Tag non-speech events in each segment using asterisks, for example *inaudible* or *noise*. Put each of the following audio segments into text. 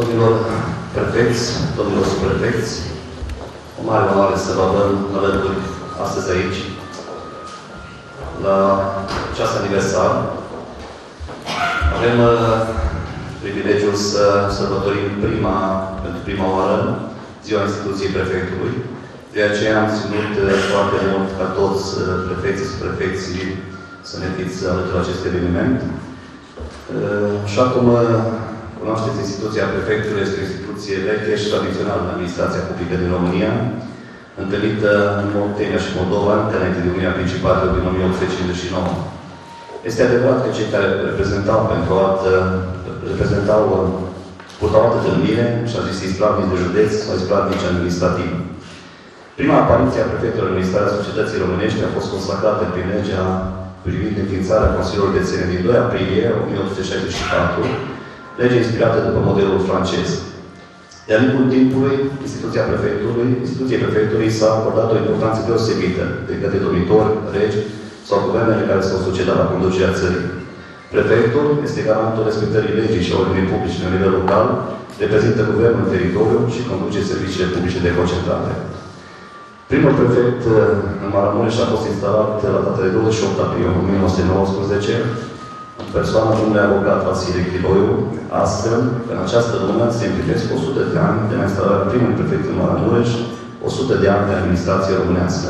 Domnilor prefecți, domnilor subprefecți, o mare onoare să vă avem alături astăzi aici, la această aniversar. Avem uh, privilegiul să sărbătorim prima, pentru prima oară ziua instituției prefectului. De aceea am ținut uh, foarte mult ca toți uh, prefecții și prefecții să ne fiți alături acest eveniment. Uh, Așa cum cunoașteți, instituția prefectului este o instituție veche și tradițională în administrația publică din România, întâlnită în Moldenia și Moldova, înainte de Uniunea Principatelor din 1859. Este adevărat că cei care reprezentau pentru o dată, reprezentau, purtau altă denumire, și a zis ispravnici de județ sau ispravnici administrativ. Prima apariție a prefectului administrarea societății românești a fost consacrată prin legea privind înființarea Consiliului de Țene din 2 aprilie 1864, lege inspirată după modelul francez. De-a lungul timpului, instituția prefectului, instituției prefectului s-a acordat o importanță deosebită de către domnitori, regi sau guvernele care s-au succedat la conducerea țării. Prefectul este garantul respectării legii și ordinii publice la nivel local, reprezintă guvernul în teritoriu și conduce serviciile publice de concentrare. Primul prefect uh, în Maramureș a fost instalat la data de 28 aprilie 1919 în persoana domnului avocat Vasile Chiloiu, astfel, în această lună se împlinesc 100 de ani de la instalarea primului prefect în Maramureș, 100 de ani de administrație românească.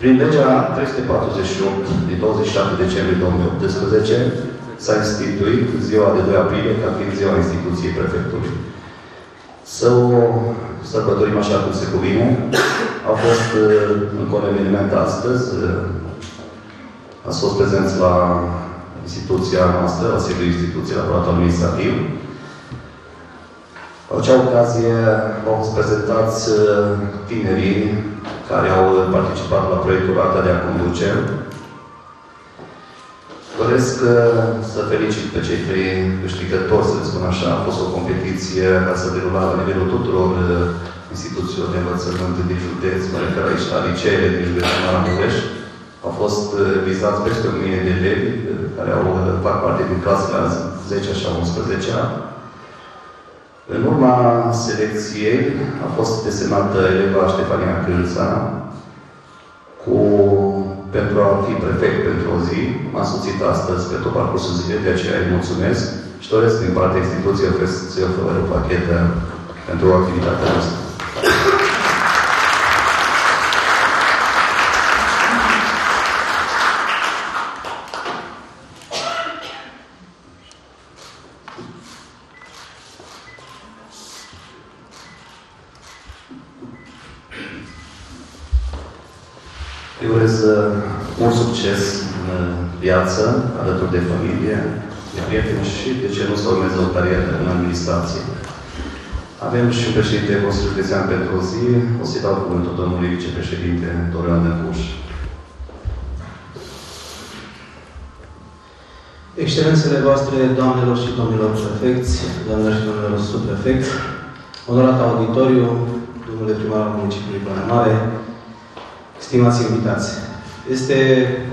Prin legea 348 din 27 decembrie 2018 s-a instituit ziua de 2 aprilie ca fiind ziua instituției prefectului. Să o sărbătorim așa cum se cuvine. Au fost uh, încă un eveniment astăzi. Uh, ați fost prezenți la instituția noastră, la sediul instituției, la aparatul administrativ. Cu acea ocazie au fost prezentați uh, tinerii care au participat la proiectul Arta de a conduce. Doresc să felicit pe cei trei câștigători, să le spun așa. A fost o competiție care s-a derulat la nivelul tuturor instituțiilor de învățământ din județ, mă refer aici la liceele din județul Maramureș. Au fost vizați peste 1000 de elevi care au fac parte din clasele a 10 și a 11 -a. În urma selecției a fost desemnată eleva Ștefania Câlța cu, pentru a fi prefect pentru o zi. M-a însuțit astăzi pe tot parcursul zilei, de aceea îi mulțumesc și doresc din partea instituției să-i oferă o pachetă pentru activitatea noastră. Și, de ce nu, să urmeze o carieră în administrație. Avem și un președinte Consiliului Județean pentru o zi. O să-i dau cuvântul domnului vicepreședinte Dorian Năcuș. Excelențele voastre, doamnelor și domnilor prefecți, doamnelor și domnilor subprefecți, onorat auditoriu, domnule primar al municipiului Plana Mare, stimați invitați. Este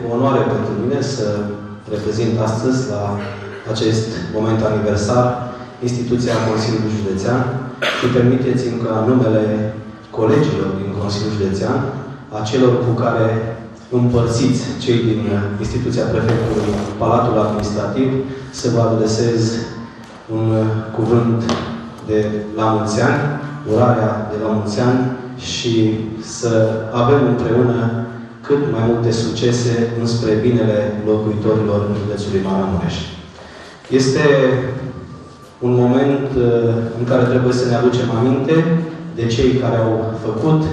o onoare pentru mine să reprezint astăzi la acest moment aniversar instituția Consiliului Județean și permiteți-mi ca numele colegilor din Consiliul Județean, a celor cu care împărțiți cei din instituția prefectului Palatul Administrativ, să vă adresez un cuvânt de la mulți ani, urarea de la mulți ani și să avem împreună cât mai multe succese înspre binele locuitorilor județului Maramureș. Este un moment uh, în care trebuie să ne aducem aminte de cei care au făcut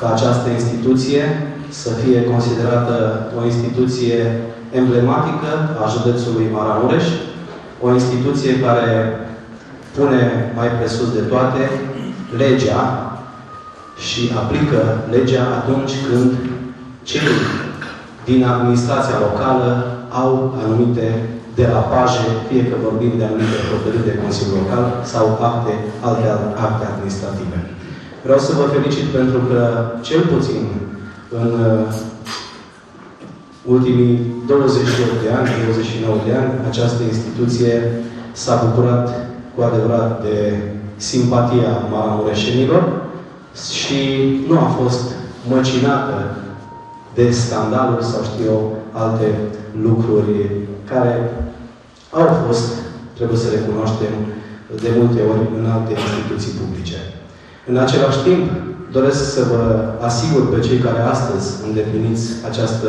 ca această instituție să fie considerată o instituție emblematică a județului Maramureș, o instituție care pune mai presus de toate legea și aplică legea atunci când cei din administrația locală au anumite derapaje, fie că vorbim de anumite hotărâri de Consiliul Local sau acte, alte acte administrative. Vreau să vă felicit pentru că, cel puțin în uh, ultimii 28 de ani, 29 de ani, această instituție s-a bucurat cu adevărat de simpatia maramureșenilor, și nu a fost măcinată de scandaluri sau știu eu, alte lucruri care au fost, trebuie să recunoaștem, de multe ori în alte instituții publice. În același timp, doresc să vă asigur pe cei care astăzi îndepliniți această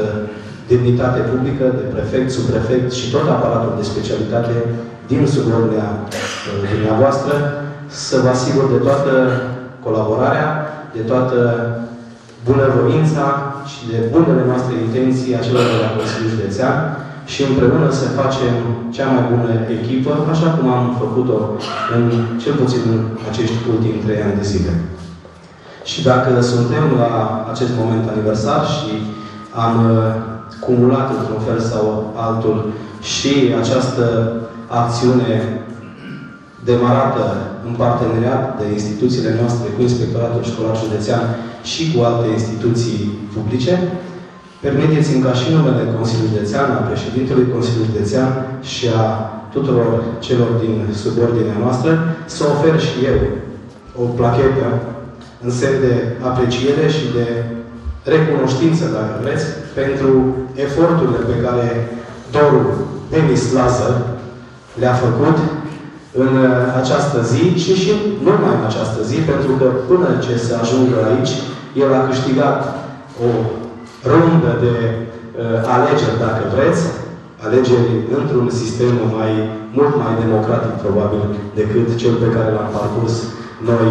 demnitate publică de prefect, subprefect și tot aparatul de specialitate din subordinea uh, dumneavoastră, să vă asigur de toată colaborarea, de toată bunăvoința și de bunele noastre intenții a celor de la Consiliul Județean și împreună să facem cea mai bună echipă, așa cum am făcut-o în cel puțin în acești ultimi trei ani de zile. Și dacă suntem la acest moment aniversar și am uh, cumulat într-un fel sau altul și această acțiune demarată în parteneriat de instituțiile noastre cu Inspectoratul Școlar Județean și cu alte instituții publice, permiteți-mi ca și numele Consiliului Județean, a președintelui Consiliului Județean și a tuturor celor din subordinea noastră, să ofer și eu o plachetă în semn de apreciere și de recunoștință, dacă vreți, pentru eforturile pe care Doru Denis Lazar le-a făcut în această zi și și nu numai în această zi, pentru că până ce se ajungă aici, el a câștigat o rundă de uh, alegeri, dacă vreți, alegeri într-un sistem mai, mult mai democratic, probabil, decât cel pe care l-am parcurs noi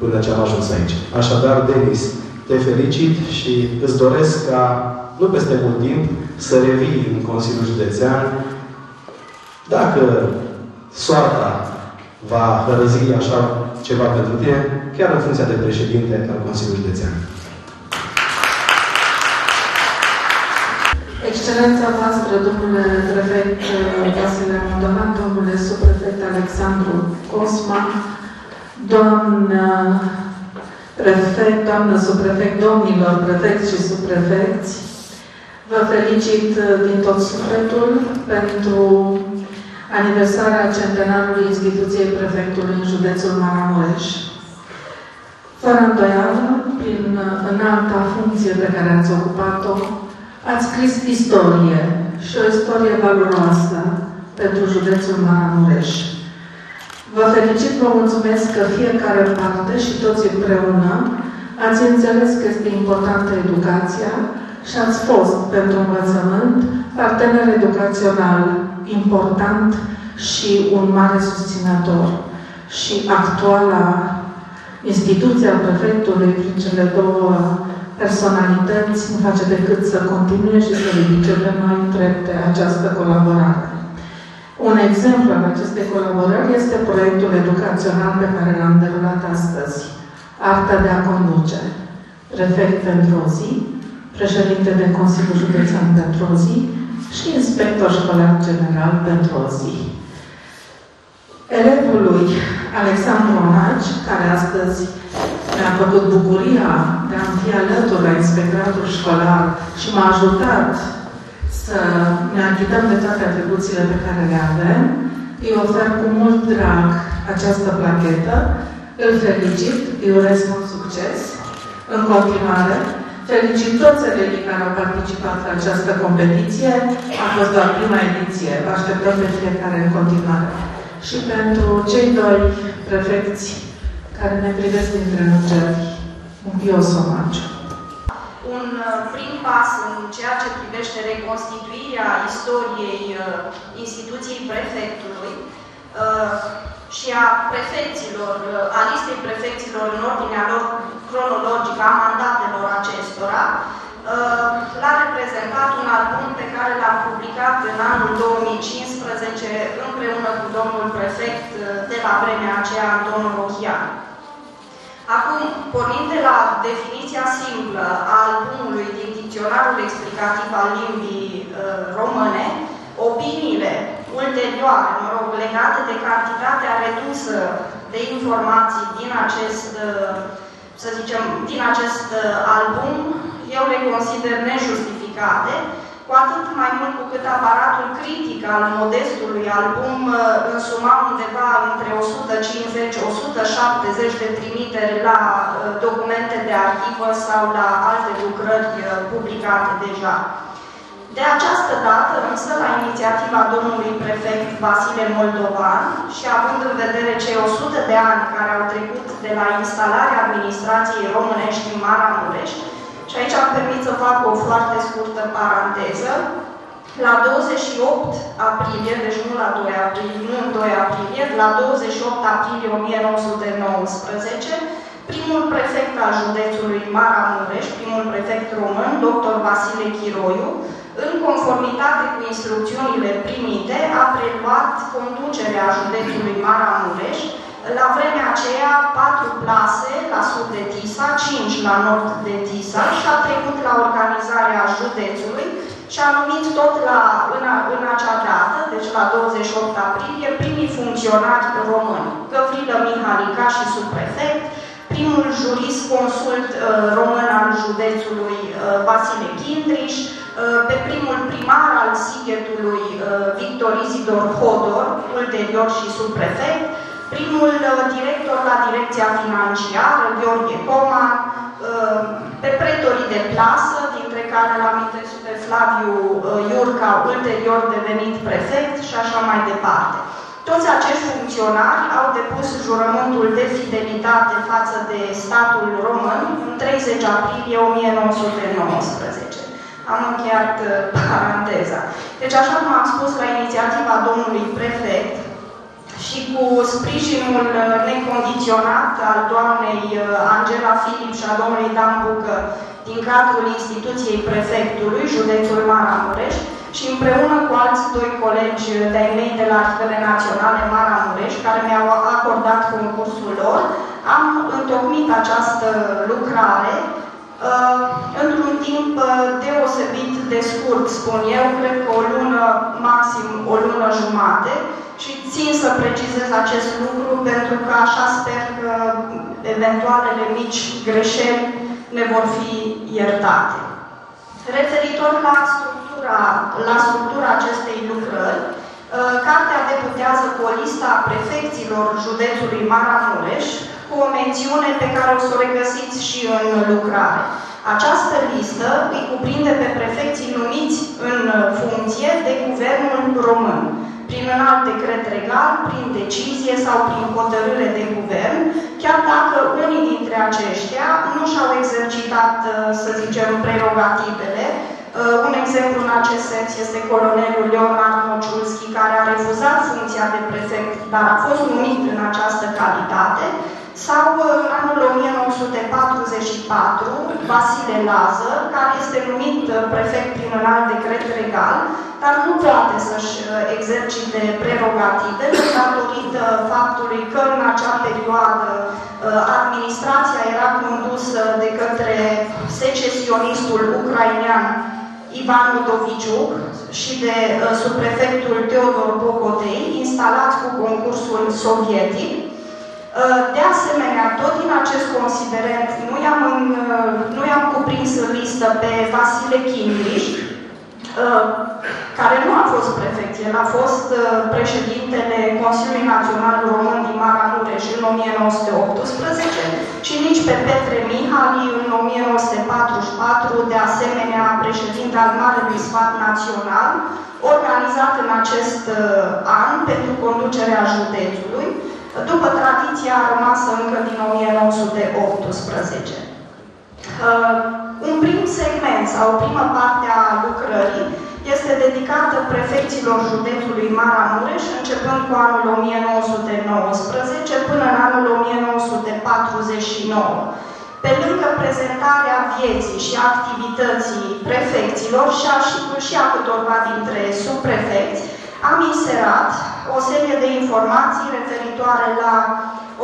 până ce am ajuns aici. Așadar, Denis, te felicit și îți doresc ca, nu peste mult timp, să revii în Consiliul Județean. Dacă soarta va hărăzi așa ceva pentru tine, chiar în funcția de președinte al Consiliului Județean. Excelența voastră, domnule prefect Vasile Moldovan, domnule subprefect Alexandru Cosma, doamnă prefect, doamnă subprefect, domnilor prefecți și subprefecți, vă felicit din tot sufletul pentru aniversarea centenarului instituției prefectului în județul Maramureș. Fără îndoială, prin înalta funcție pe care ați ocupat-o, ați scris istorie și o istorie valoroasă pentru județul Maramureș. Vă felicit, vă mulțumesc că fiecare parte și toți împreună ați înțeles că este importantă educația și ați fost pentru învățământ partener educațional important și un mare susținător. Și actuala instituția prefectului prin cele două personalități nu face decât să continue și să ridice pe noi trepte această colaborare. Un exemplu al acestei colaborări este proiectul educațional pe care l-am derulat astăzi, Arta de a conduce, prefect pentru o zi, președinte de Consiliul Județean pentru o zi și inspector școlar general pentru o zi. Elevului Alexandru Onaci, care astăzi mi-a făcut bucuria de a fi alături la inspectoratul școlar și m-a ajutat să ne achităm de toate atribuțiile pe care le avem, îi ofer cu mult drag această plachetă, îl felicit, îi urez mult succes în continuare Felicit toți elevii care au participat la această competiție. A fost doar prima ediție. Vă așteptăm pe fiecare în continuare. Și pentru cei doi prefecți care ne privesc din trenugeri, un pios omagiu. Un uh, prim pas în ceea ce privește reconstituirea istoriei uh, instituției prefectului uh, și a prefecților, a listei prefecților în ordinea lor cronologică a mandatelor acestora, uh, l-a reprezentat un album pe care l-a publicat în anul 2015 împreună cu domnul prefect uh, de la vremea aceea, Anton Rochian. Acum, pornind de la definiția simplă a albumului din dicționarul explicativ al limbii uh, române, opiniile ulterioare, mă rog, legate de cantitatea redusă de informații din acest uh, să zicem, din acest uh, album, eu le consider nejustificate, cu atât mai mult cu cât aparatul critic al modestului album uh, însuma undeva între 150-170 de trimiteri la uh, documente de arhivă sau la alte lucrări uh, publicate deja. De această dată, însă, la inițiativa domnului prefect Vasile Moldovan și având în vedere cei 100 de ani care au trecut de la instalarea administrației românești în Maramureș, și aici am permis să fac o foarte scurtă paranteză, la 28 aprilie, deci nu la 2 aprilie, nu în 2 aprilie, la 28 aprilie 1919, primul prefect al județului Maramureș, primul prefect român, dr. Vasile Chiroiu, în conformitate cu instrucțiunile primite, a preluat conducerea județului Maramureș, la vremea aceea patru plase la sud de Tisa, cinci la nord de Tisa și a trecut la organizarea județului și a numit tot la, în, în acea dată, deci la 28 aprilie, primii funcționari români, Găvrilă Mihalica și subprefect, primul jurist consult uh, român al județului uh, Vasile Chindriș, Uh, pe primul primar al Sighetului, uh, Victor Izidor Hodor, ulterior și subprefect, primul uh, director la direcția financiară, Gheorghe Coman, pe pretorii de plasă, dintre care îl amintesc pe Flaviu Iurca, ulterior devenit prefect și așa mai departe. Toți acești funcționari au depus jurământul de fidelitate față de statul român în 30 aprilie 1919. Am încheiat uh, *laughs* paranteza. Deci, așa cum am spus la inițiativa domnului prefect și cu sprijinul uh, necondiționat al doamnei uh, Angela Filip și a domnului Dan Bucă din cadrul instituției prefectului, județul Maramureș, și împreună cu alți doi colegi de-ai mei de la Arhivele Naționale Maramureș, care mi-au acordat concursul lor, am întocmit această lucrare Uh, într-un timp uh, deosebit de scurt, spun eu, cred că o lună, maxim o lună jumate, și țin să precizez acest lucru pentru că așa sper că eventualele mici greșeli ne vor fi iertate. Referitor la structura, la structura acestei lucrări, uh, cartea debutează cu o listă a prefecților județului Maramureș, cu o mențiune pe care o să o regăsiți și în lucrare. Această listă îi cuprinde pe prefecții numiți în funcție de Guvernul Român, prin alt decret regal, prin decizie sau prin hotărâre de guvern, chiar dacă unii dintre aceștia nu și-au exercitat, să zicem, prerogativele. Un exemplu în acest sens este colonelul Leonard Mociulski, care a refuzat funcția de prefect, dar a fost numit în această calitate, sau în anul 1944, Vasile Lazăr, care este numit uh, prefect prin un alt decret regal, dar nu poate să-și uh, exercite prerogativele datorită faptului că în acea perioadă uh, administrația era condusă de către secesionistul ucrainean Ivan Udoviciuc și de subprefectul Teodor Bocodei, instalați cu concursul sovietic, Uh, de asemenea, tot din acest considerent, nu i-am, uh, nu i-am cuprins în listă pe Vasile Chindriș, uh, care nu a fost prefect, el a fost președintele Consiliului Național Român din Maramureș în 1918 și nici pe Petre Mihali în 1944, de asemenea președinte al Marelui Sfat Național, organizat în acest an pentru conducerea județului, după tradiția rămasă încă din 1918. Uh, un prim segment sau o primă parte a lucrării este dedicată prefecților județului Maramureș, începând cu anul 1919 până în anul 1949. Pe lângă prezentarea vieții și activității prefecților și a, și a câtorva dintre subprefecți, am inserat o serie de informații referitoare la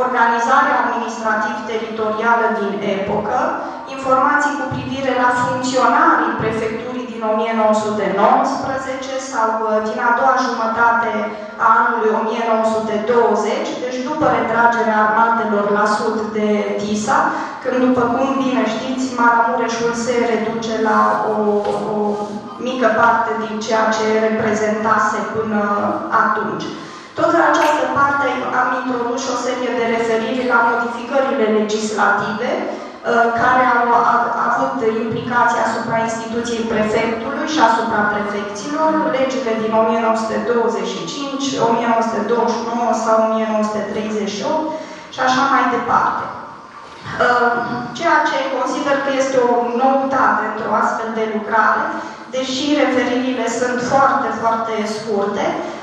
organizarea administrativ-teritorială din epocă, informații cu privire la funcționarii prefecturii din 1919 sau uh, din a doua jumătate a anului 1920, deci după retragerea armatelor la sud de Tisa, când, după cum bine știți, Maramureșul se reduce la o, o mică parte din ceea ce reprezentase până atunci. Tot în această parte am introdus o serie de referiri la modificările legislative uh, care au avut implicații asupra instituției prefectului și asupra prefecților, legile din 1925, 1929 sau 1938 și așa mai departe. Uh, ceea ce consider că este o noutate într-o astfel de lucrare, deși referirile sunt foarte, foarte scurte, uh,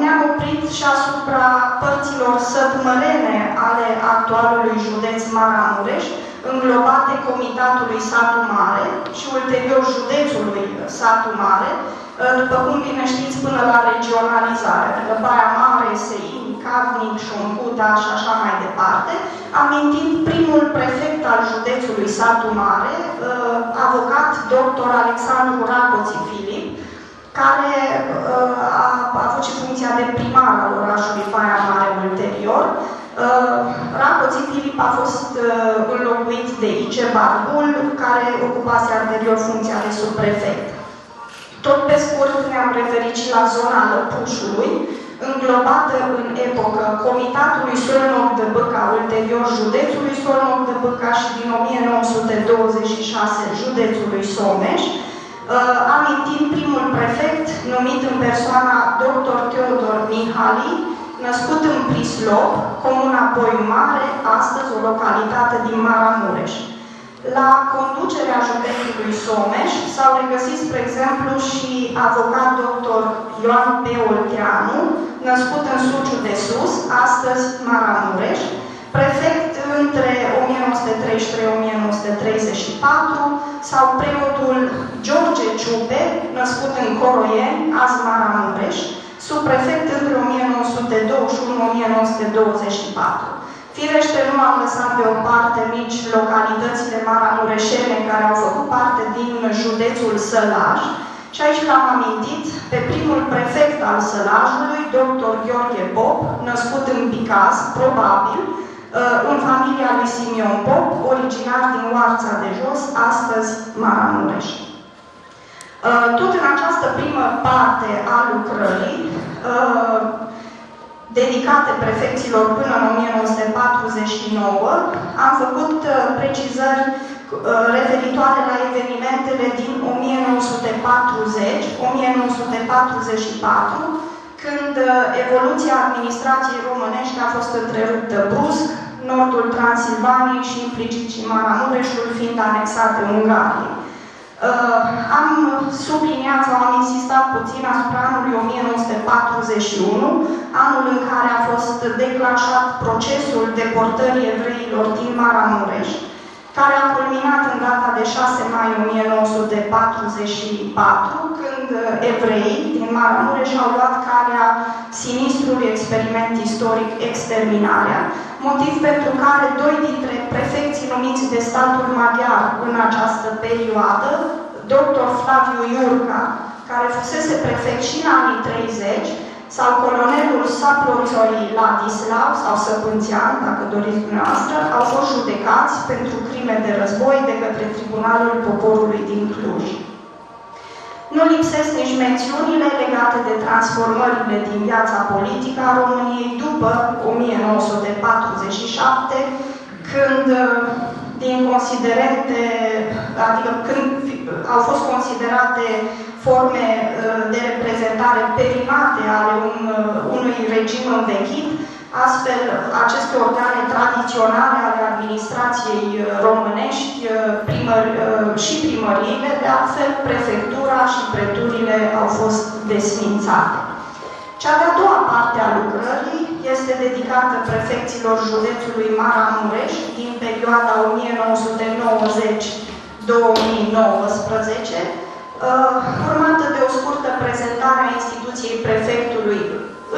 ne-am oprit și asupra părților sătmărene ale actualului județ Maramureș, înglobate Comitatului Satu Mare și ulterior județului Satu Mare, uh, după cum bine știți, până la regionalizare, adică Baia Mare, Sein, Cavnic, Șoncuta și așa mai departe, amintind primul prefect al județului Satu Mare, uh, avocat dr. Alexandru Racoții Filip, care uh, a, avut și funcția de primar al orașului Baia Mare ulterior. Uh, Racoții Filip a fost înlocuit de Ice Barbul, care ocupase anterior funcția de subprefect. Tot pe scurt ne-am referit și la zona Lăpușului, înglobată în epocă Comitatului Solnoc de Băca, ulterior județului Solnoc de Băca și din 1926 județului Someș, uh, amintind primul prefect numit în persoana dr. Teodor Mihali, născut în Prislop, comuna Boiu Mare, astăzi o localitate din Maramureș. La conducerea județului Someș s-au regăsit, spre exemplu, și avocat dr. Ioan P. Olteanu, născut în Suciu de Sus, astăzi Maramureș, prefect între 1933-1934, sau preotul George Ciupe, născut în Coroieni, azi Maramureș, subprefect între 1921-1924. Firește, nu am lăsat deoparte nici localitățile maramureșene care au făcut parte din județul Sălaj, și aici l-am amintit pe primul prefect al Sălajului, dr. Gheorghe Pop, născut în Picaz, probabil, uh, în familia lui Simion Pop, originar din Oarța de Jos, astăzi Maramureș. Uh, tot în această primă parte a lucrării, uh, dedicate prefecților până în 1949, am făcut uh, precizări uh, referitoare la evenimentele din 1940-1944, când uh, evoluția administrației românești a fost întreruptă brusc, nordul Transilvaniei și implicit și Maramureșul fiind anexate Ungariei. Uh, am subliniat sau am insistat puțin asupra anului 1941, anul în care a fost declanșat procesul deportării evreilor din Maramureș, care a culminat în data de 6 mai 1944, când evreii din Maramureș au luat calea sinistrului experiment istoric exterminarea, motiv pentru care doi dintre prefecții numiți de statul maghiar în această perioadă, dr. Flaviu Iurca, care fusese prefect și în anii 30, sau colonelul Saplonțoi Ladislau sau Săpânțean, dacă doriți dumneavoastră, au fost judecați pentru crime de război de către Tribunalul Poporului din Cluj. Nu lipsesc nici mențiunile legate de transformările din viața politică a României după 1947, când din considerente, adică când au fost considerate forme de reprezentare perimate ale un, unui regim învechit, Astfel, aceste organe tradiționale ale administrației uh, românești, uh, primăr, uh, și primăriile, de altfel, prefectura și preturile au fost desfințate. Cea de-a doua parte a lucrării este dedicată prefecților județului Maramureș din perioada 1990-2019, urmată de o scurtă prezentare a instituției prefectului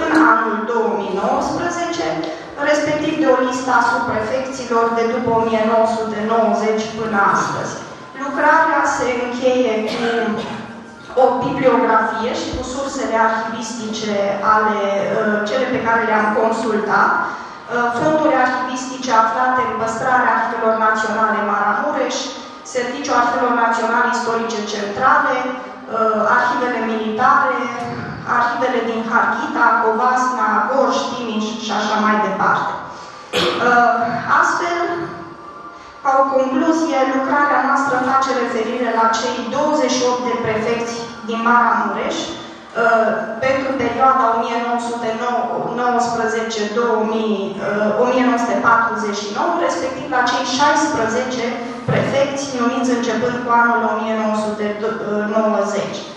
în anul 2019, respectiv de o listă a subprefecților de după 1990 până astăzi. Lucrarea se încheie cu o bibliografie și cu sursele arhivistice ale uh, cele pe care le-am consultat, uh, fonduri arhivistice aflate în păstrarea Arhivelor Naționale Maramureș, Serviciul Arhivelor Naționale Istorice Centrale, uh, arhivele militare, arhivele din Harghita, Covasna, Gorj, Timiș și așa mai departe. Uh, astfel, ca o concluzie, lucrarea noastră face referire la cei 28 de prefecți din Maramureș, uh, pentru perioada 1919-1949, respectiv la cei 16 prefecți numiți începând cu anul 1990.